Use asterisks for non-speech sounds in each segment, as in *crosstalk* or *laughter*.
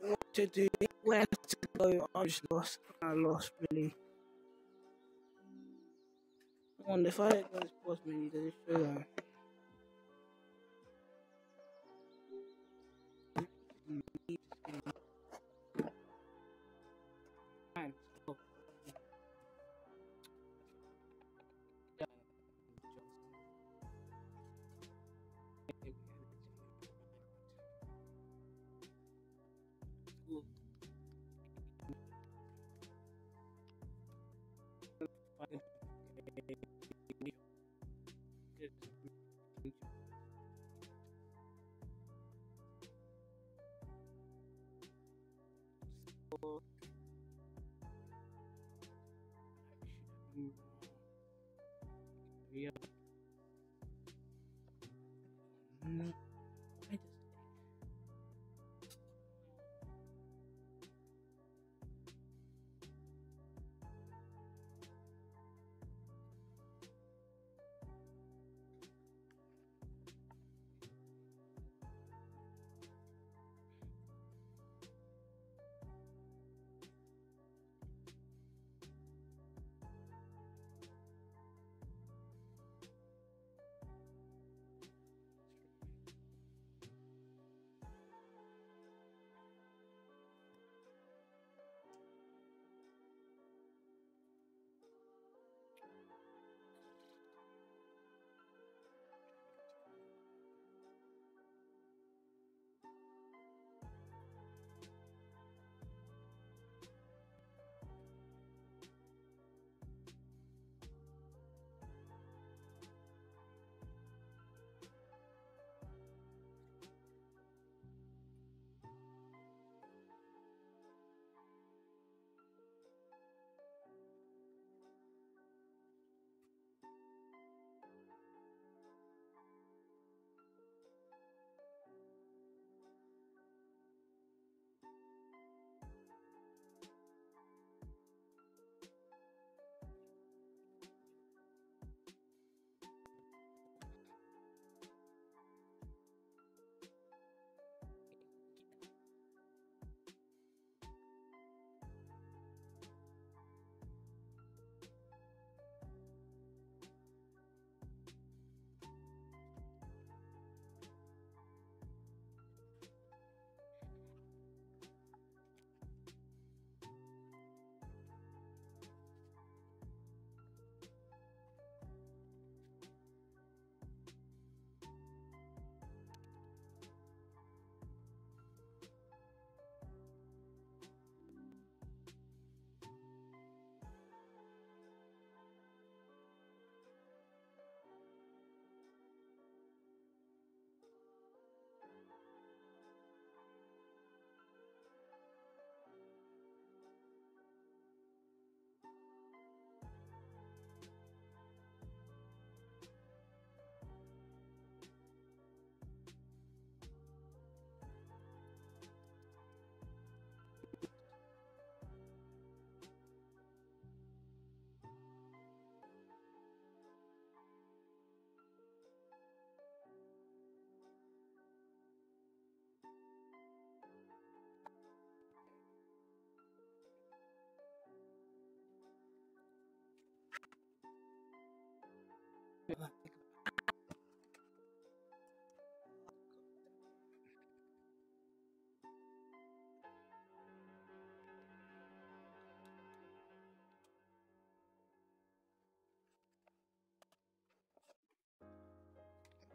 what to do, where to go. I was lost. I lost really. I wonder if I go to sports menu, does it show that? Yeah. Mm, I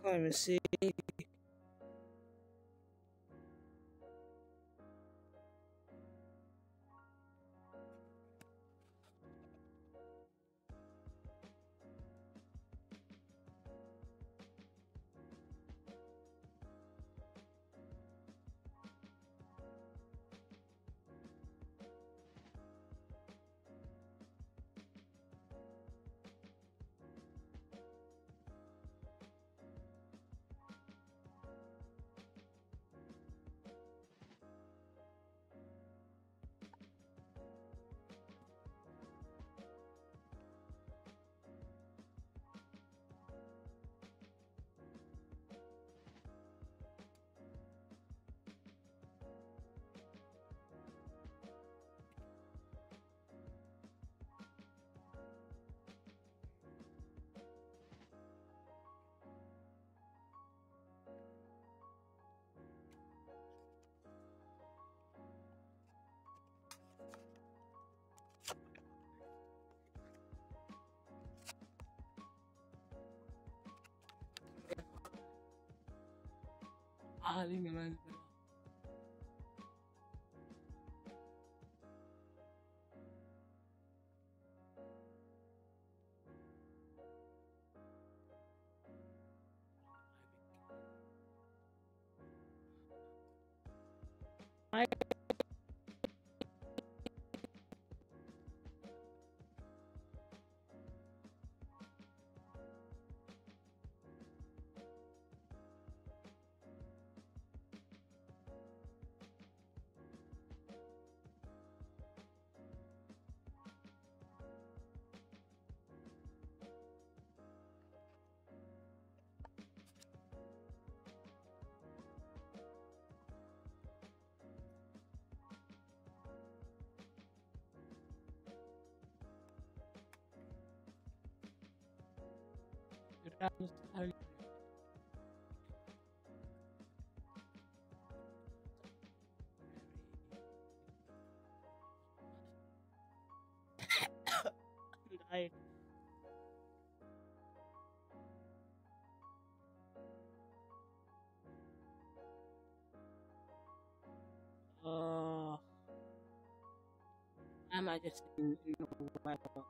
can't even see. paling Ramos sekali. Died. Uh, I'm just in, weather.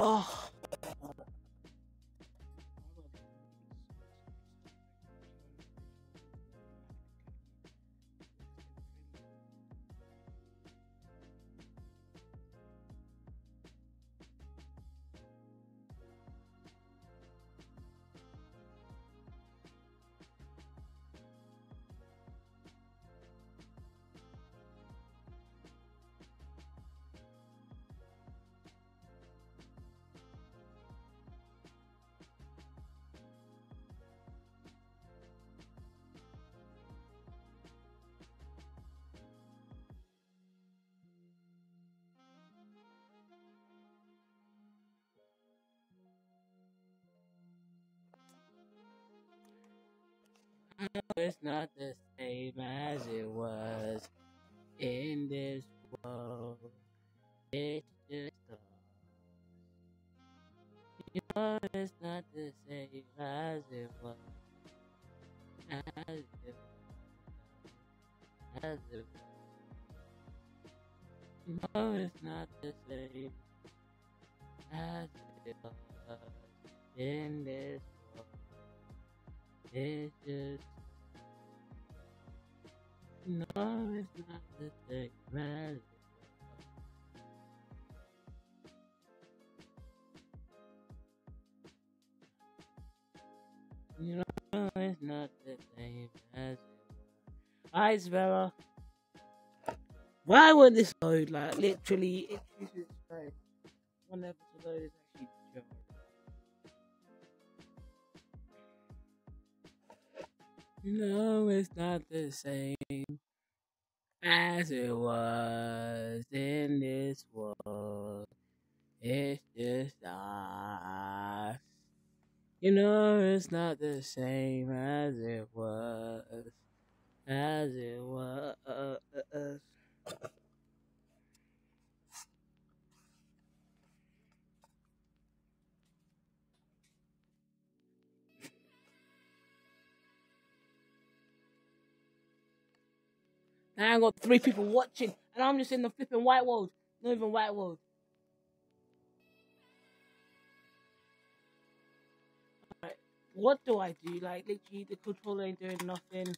Oh. It's not the same as it was in this world. It's just us. You know it's not the same as it was. As it was. As it was. You know it's not the same as it was in this world. It's just No, it's not the same as You know, it's not the same as it. Alright, Isabella. Why would this load? Like, literally, it chooses like, one episode load is Know, it's not the same as it was in this world. It's just us. You know, it's not the same as it was. As it was. Now I got three people watching, and I'm just in the flipping white world. Not even white world. What do I do? Like, literally, the controller ain't doing nothing.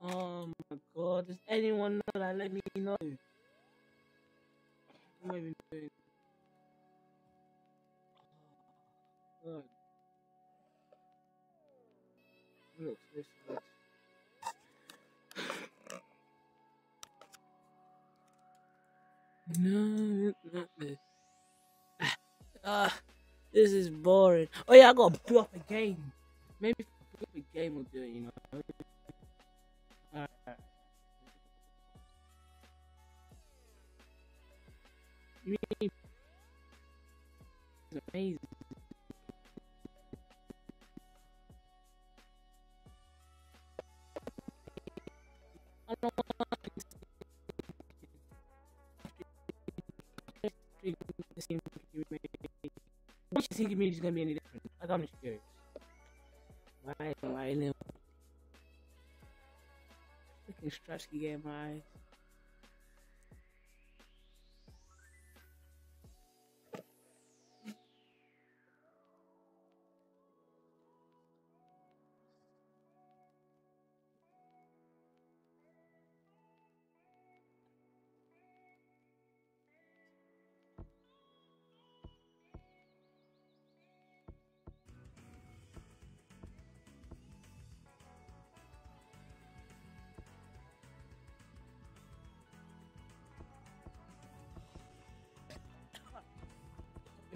Oh my god, does anyone know that? Let me know. What am I doing? Oh, God. Look, this is No, not this. *sighs* Ah, ah, this is boring. Oh yeah, I gotta boot up a game. Maybe boot up a game will do it, you know. You it's amazing. I don't want this game to be made. What you think is gonna be any different? Like I'm just curious. Why why live? Freaking Strasky game my.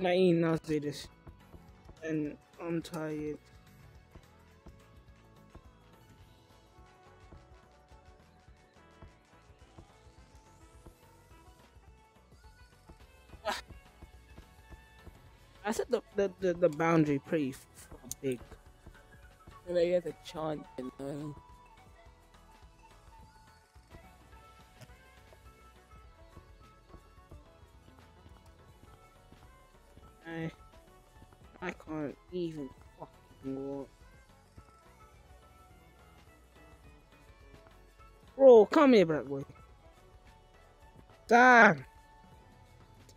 I eat nauseous and I'm tired. I set the, the, the, the boundary pretty big. And I get a chant, even fucking walk. Bro, come here, black boy. Damn.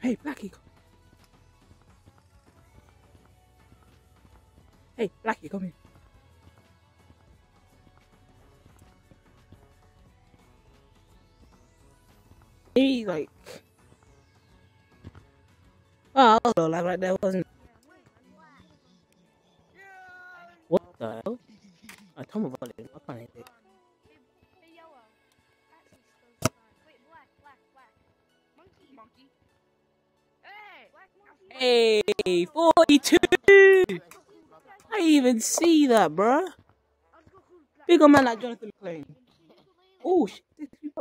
Hey, Blackie. Hey, Blackie, come here. He like. Oh, also, like right there wasn't. Hell? I told him about it. I can't hit it. Hey, yellow. That's so fun. Wait, black, black, black. Monkey. Monkey. Hey! Black monkey. Hey, 42! I even see that, bruh. Big old man like Jonathan McLean. Oh, shit. this is.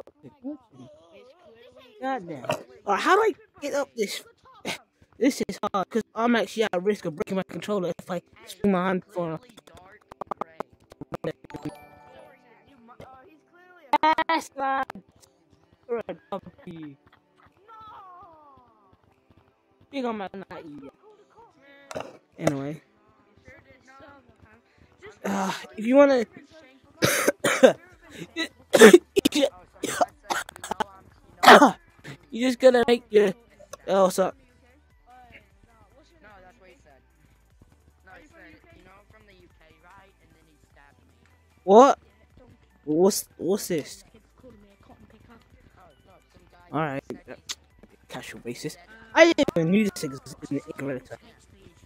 God damn. Alright, how do I get up this? *laughs* This is hard because I'm actually at risk of breaking my controller if I swing my hand for. Yes, lad. You're a puppy. Big old man like you. Anyway, uh, if you wanna. you just gotta make your. Oh, what's What? What's what's this? Alright, casual basis. I didn't even knew this existed in.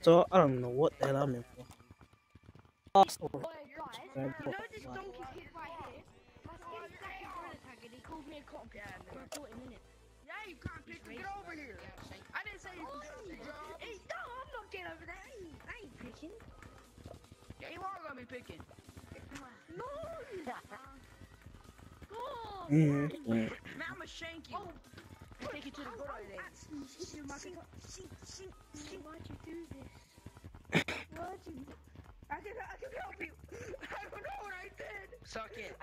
So I don't know what the hell I'm in for. Sorry. Oi, guys, you know this donkey kid right here? My skin's back in Gorilla Tag and he called me a cotton picker for 40 minutes. Yeah, you can't pick Get over here. I didn't say you could Hey, no, I'm not getting over there. I ain't, I ain't picking. Yeah, you are gonna be picking. No! Oh! Mm, mm. I'ma shank you. Oh. Take you to the she, why'd you do this? Why'd you do I can, I can help you. I don't know what I did. Suck it.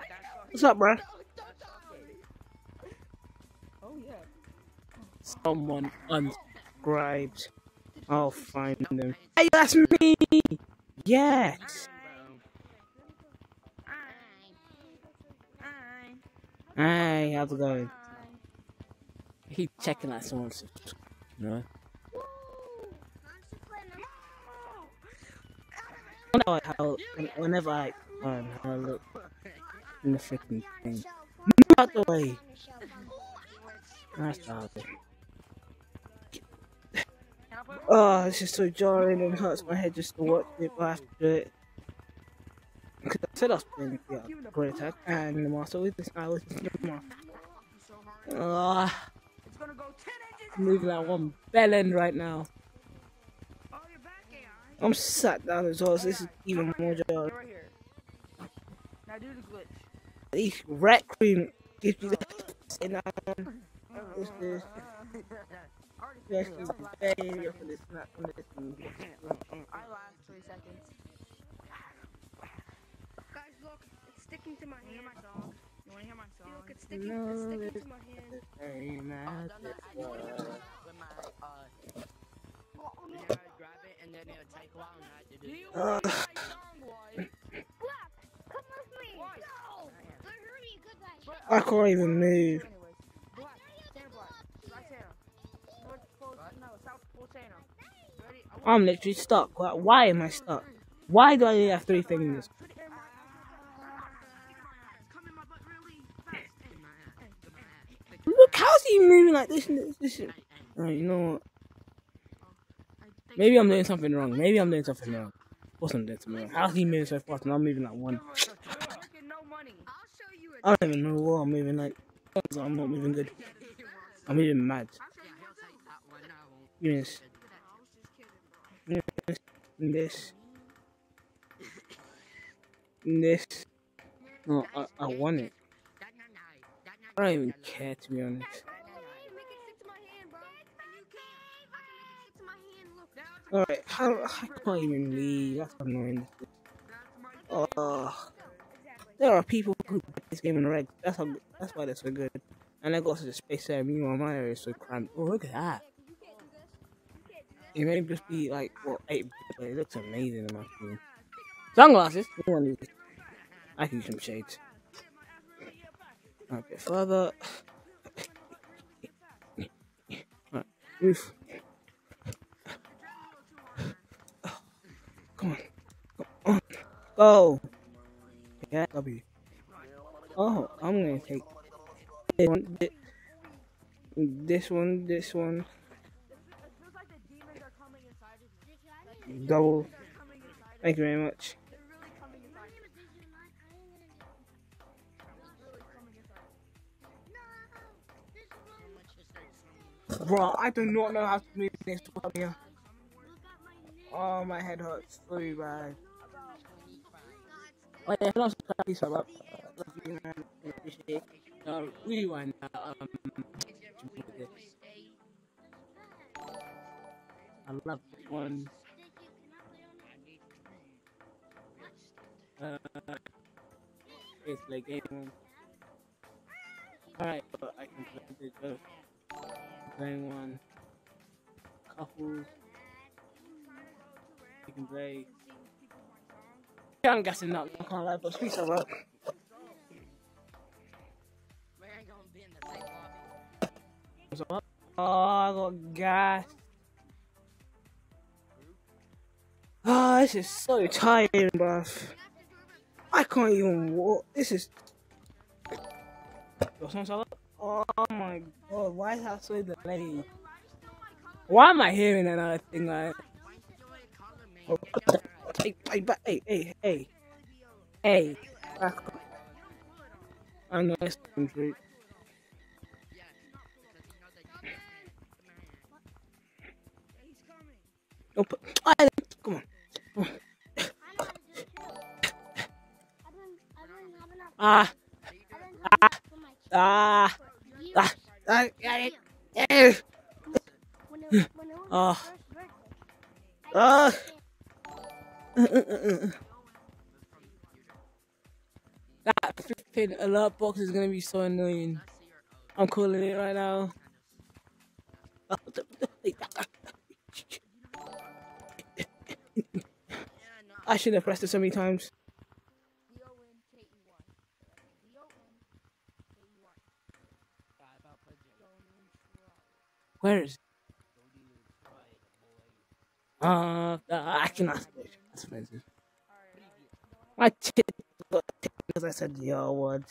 What's up, bruh? it. Don't tell me. Oh yeah. Someone unscribed. I'll find them. Hey, that's me! Yes! Hey, how's it going? He checking out someone's. No. I wonder how, whenever I um, I look in the freaking thing. Move out the way! Nice job. *laughs* Oh, it's just so jarring and hurts my head just to watch it, but I have to do it. Because I said I yeah, Great Attack and the Master with this, I was just the Master. Ah, It's gonna go 10 inches. moving like one bell end right now. Oh, you're back, AI. I'm sat down as well, so this is even more jarring. You're right here. Now do the glitch. *laughs* This rat cream gives you the sit down. This? Yes, you pay for this, not for this. I last three seconds. Guys, look, it's sticking to my You hear hand. my song? You wanna hear my song? Look, it's sticking, it's sticking to my hand. Hey, I've man. done that. I do it with my, uh, you know, I grab it and then it'll take a while and I have to do it. Uh, Black, come with me. No! They're hurting, goodbye. I can't even move. Anyways, black, Santa black, right Santa. North Pole, no, South Pole Santa. Ready? I want I'm literally stuck. Why, why am I stuck? Why do I only have three fingers? My ass. Look, how's he moving like this? and this, this and- Alright, you know what? Oh, Maybe I'm doing something wrong. Maybe I'm doing something wrong. What's I'm doing something wrong? How's he moving so fast and I'm moving like one? Fucking no money. I'll show you a I don't even know what I'm moving like. I'm not moving good. I'm moving mad. Yeah, he'll take that one. I won't. Give me this. I was just kidding. This. This. No, I, I want it. I don't even care to be honest. To to. Alright, how I can't even leave. That's annoying. Oh, there are people who play this game in red. That's how. That's why they're so good. And I got such a space there. Meanwhile, my area is so cramped. Oh, look at that. It may just be like what eight, but it looks amazing in my opinion. Sunglasses. I can use some shades. A bit further. Right, move. Come on. Come on. Go. Yeah, W. Oh, I'm gonna take this one, this one, this one, double. Thank you very much. Bro, I do not know how to move this one here. Oh, my head hurts so bad. Oh, yeah, hello, subscribe, sub up. Uh, love you, man. Appreciate it. Uh, really want uh, um. I love this one. Uh, it's like game. Alright, but I can play this joke. Playing one. Couples. You can play. I'm guessing not. I can't lie, but speak so well. Oh, I got gas. Ah, this is so tiring, bruv. I can't even walk. This is? Oh my god, why is that so delayed? Why am I hearing another thing like oh, hey, hey, hey, hey, hey, hey, back up. I know it's true. Don't put, ah, come on. I to it too. I didn't, I didn't have enough. Ah, I didn't have enough for my ah, ah, ah, yeah. When it, when it was Ah. my first birthday. I Ah. didn't That flipping alert box is gonna be so annoying. I'm calling it right now. *laughs* I should have pressed it so many times. Where is it? Uh, I cannot. That's offensive. My tit because I said the R word.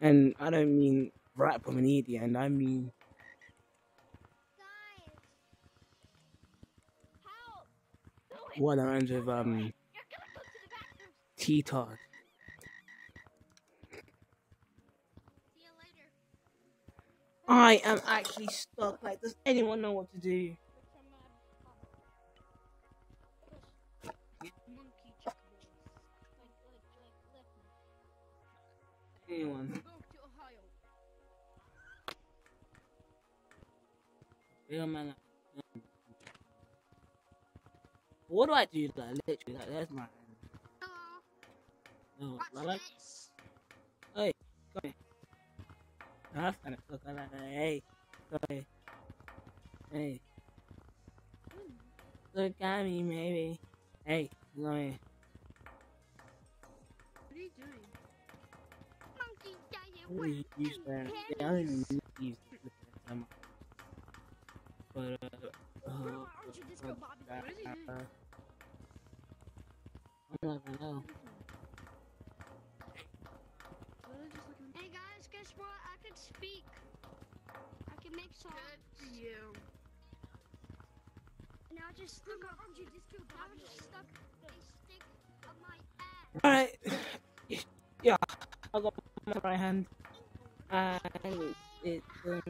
And I don't mean rap from an idiot, and I mean Guys. Help. Do it. what rhymes with um You're gonna go to the bathroom. T-Tard. See you later. I am actually stuck. Like, does anyone know what to do? Monkey chocolates. Like, like, like, left me. Anyone? Go. Yeah, man. What do I do? Like, literally, like, there's my. Hello. Ah. No, What's I like. Hey, come here. I'm gonna look I like, hey. Hey. Look at me, maybe. Hey, come here. What are you doing? Monkey giant What do you use that? Yeah, I don't even use these. Um, But, uh, uh, Aren't you Disco but, Bobby? uh, What is he doing? uh, I'm not gonna know. Hey guys, guess what? I can speak. I can make songs. Good for you. Now just stuck up. Now just stuck a stick up my ass. Alright. *laughs* Yeah, I got my right hand. And it's um,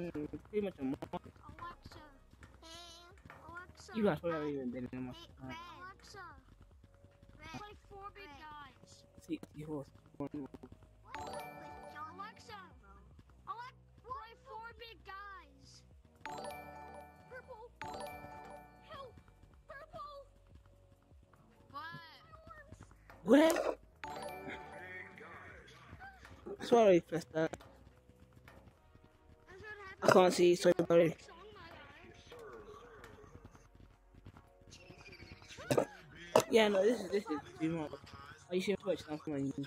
pretty much a month. Alexa. Alexa. You guys probably haven't even been in my Hey, Alexa. Play four big guys. see, see horse. Help. Purple. What? What? Sorry, press that. I can't see, sorry, sorry. Yeah, no, this is this is much. Are you streaming Twitch? No, come on. You.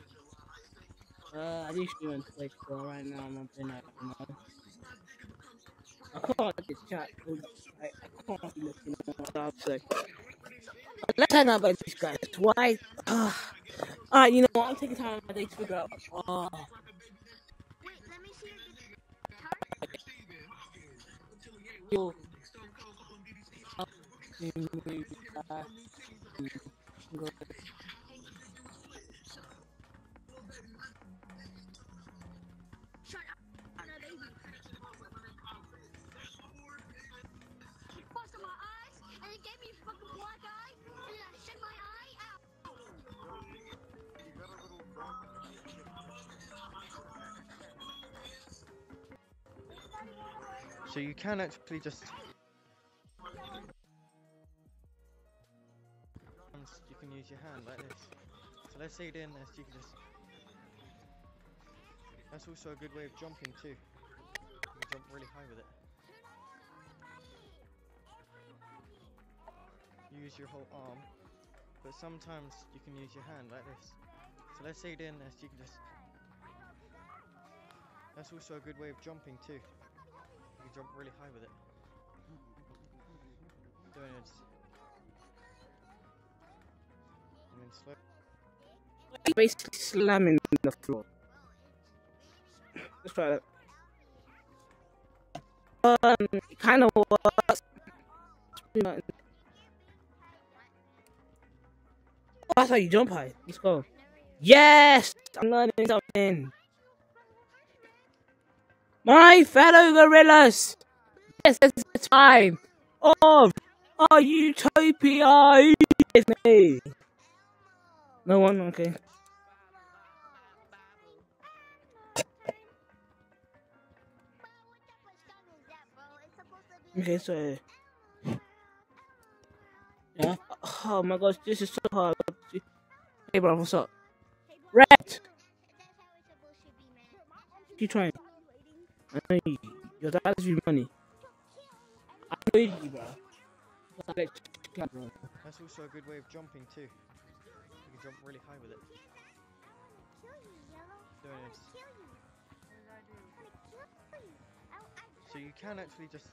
Uh, I do stream on Twitch, so right now I'm not doing that. I can't so. Let's hang out about these guys. Why? Uh, Alright, you know what? I'm taking time out of my day to figure out. Wait, let me see your guitar. yo. So you can actually just. You can use your hand like this. So let's say you're doing this, you can just. That's also a good way of jumping too. You can jump really high with it. Use your whole arm, but sometimes you can use your hand like this. So let's say you're doing this, you can just. That's also a good way of jumping too. You can jump really high with it. Doing it. And then slow. Basically slamming the floor. Let's try that. Um, it kind of works. Oh, that's how you jump high. Let's go. Yes! I'm learning something. My fellow gorillas! This is the time of our utopia! It's me. No one? Okay. Okay, so. Yeah. Oh my gosh, this is so hard. Hey, bro, what's up? Red! You trying? I know you. Your dad has you money. I know you, bro. I like, bro. That's also a good way of jumping too. You can jump really high with it. Doing this. So you can actually just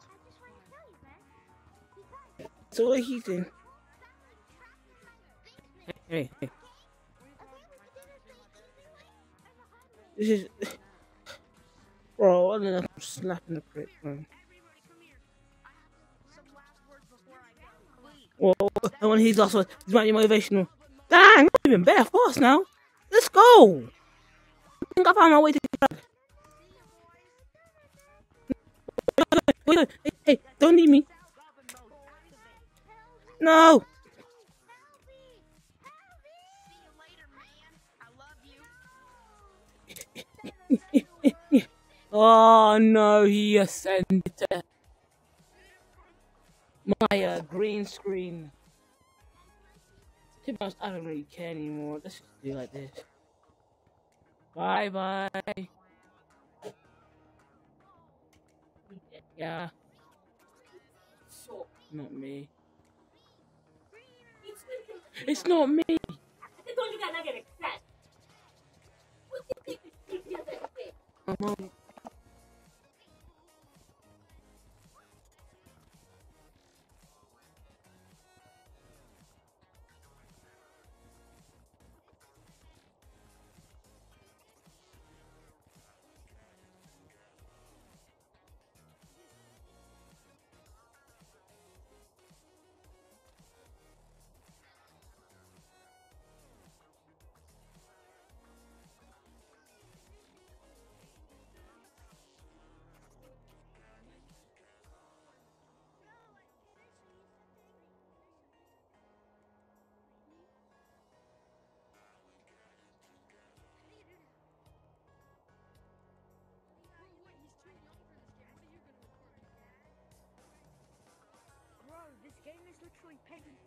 So what he's doing? Hey, hey. This is. I'm gonna slapping the prick, man. Mm. Whoa, and when he's lost he's be motivational. Dang, I'm even better fast now. Let's go. I think I found my way to the wait, hey, hey, don't leave me. No. *laughs* oh no, he ascended to my uh, green screen. To be honest, I don't really care anymore. Let's just do like this. Bye bye. Yeah. Not me. It's not me. My mom. This literally pagan. *laughs*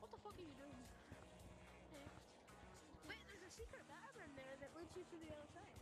What the fuck are you doing? Wait, there's a secret bathroom there that leads you to the other side.